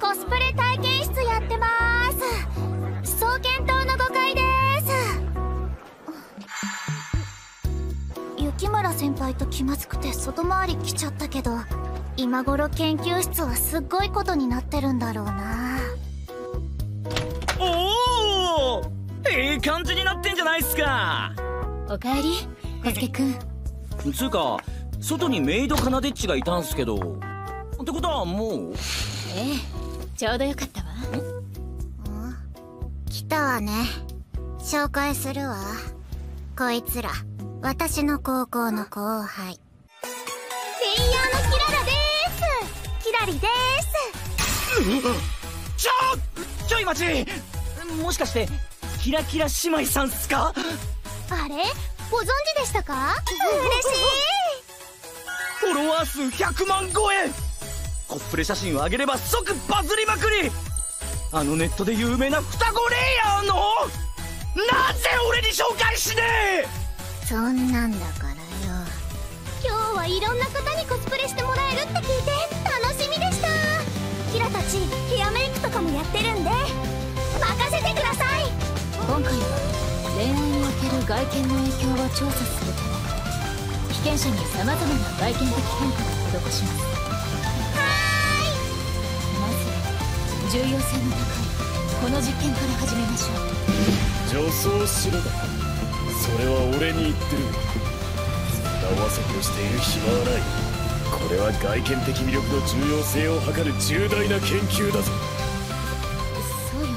コスプレ体験室やってます。双剣島の5階です。雪村先輩と気まずくて外回り来ちゃったけど今頃研究室はすっごいことになってるんだろうな。おおええ感じになってんじゃないっすか。おかえり小助くんつうか外にメイドカナデッチがいたんすけど。ってことはもう？ええちょうどよかったわ。来たわね。紹介するわ。こいつら。私の高校の後輩。フェイヤーのキララです。キラリです。ちょちょい待ち。もしかしてキラキラ姉妹さんっすか？あれ？ご存知でしたか？嬉しい。フォロワー数100万超え。コスプレ写真を上げれば即バズりまくり。あのネットで有名な双子レイヤーの。なぜ俺に紹介しねえ。そんなんだからよ。今日はいろんな方にコスプレしてもらえるって聞いて楽しみでした。キラたちヘアメイクとかもやってるんで任せてください。今回は外見の影響を調査するため被験者に様々な外見的変化を施しますはーいまず重要性の高いこの実験から始めましょう。女装しろだそれは俺に言ってるそんなわせとしている暇はないこれは外見的魅力の重要性を測る重大な研究だぞ。そうよね。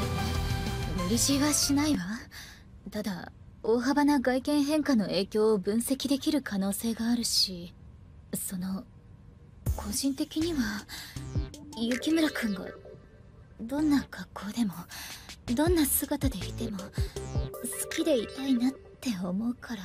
無理強いはしないわ。ただ大幅な外見変化の影響を分析できる可能性があるしその個人的には雪村くんがどんな格好でもどんな姿でいても好きでいたいなって思うから。